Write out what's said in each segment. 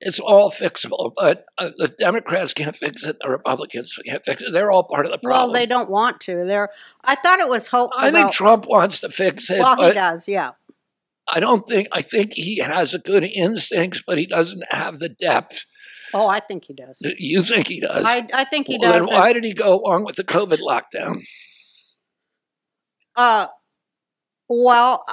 it's all fixable, but uh, the Democrats can't fix it. The Republicans can't fix it. They're all part of the problem. Well, they don't want to. They're. I thought it was hope. I think Trump wants to fix it, Well, he does. Yeah. I don't think. I think he has a good instincts, but he doesn't have the depth. Oh, I think he does. You think he does? I, I think he well, does. then why did he go along with the COVID lockdown? Uh, well,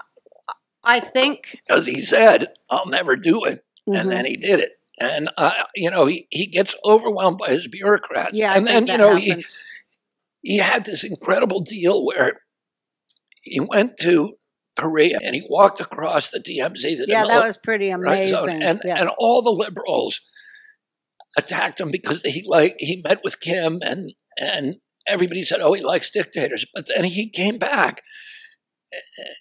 I think. Because he said, "I'll never do it," Mhm. and then he did it. And uh, you know, he, he gets overwhelmed by his bureaucrats. yeah, and then you know he happens. he had this incredible deal where he went to Korea and he walked across the DMZ, the yeah, that was pretty amazing. zone, and yeah. and all the liberals attacked him because he like he met with Kim and and everybody said, oh, he likes dictators, but then he came back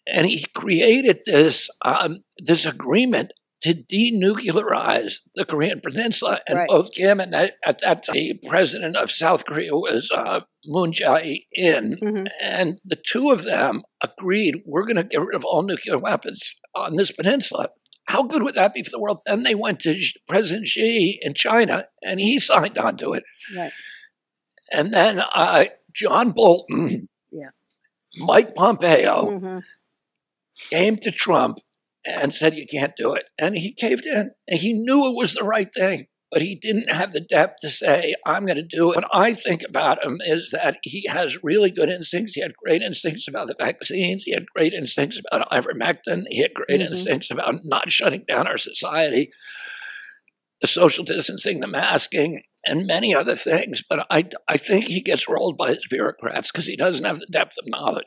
and he created this um, this agreement to denuclearize the Korean Peninsula, and Right. both Kim and at, at that time, the president of South Korea was uh, Moon Jae-in, Mhm. and the two of them agreed we're going to get rid of all nuclear weapons on this peninsula. How good would that be for the world? Then they went to President Xi in China, and he signed on to it. Right. And then uh, John Bolton, Yeah. Mike Pompeo Mhm. came to Trump and said, You can't do it. And he caved in. And he knew it was the right thing, but he didn't have the depth to say, I'm going to do it. What I think about him is that he has really good instincts. He had great instincts about the vaccines, he had great instincts about ivermectin, he had great Mhm. instincts about not shutting down our society, the social distancing, the masking. And many other things, but I, I think he gets rolled by his bureaucrats because he doesn't have the depth of knowledge.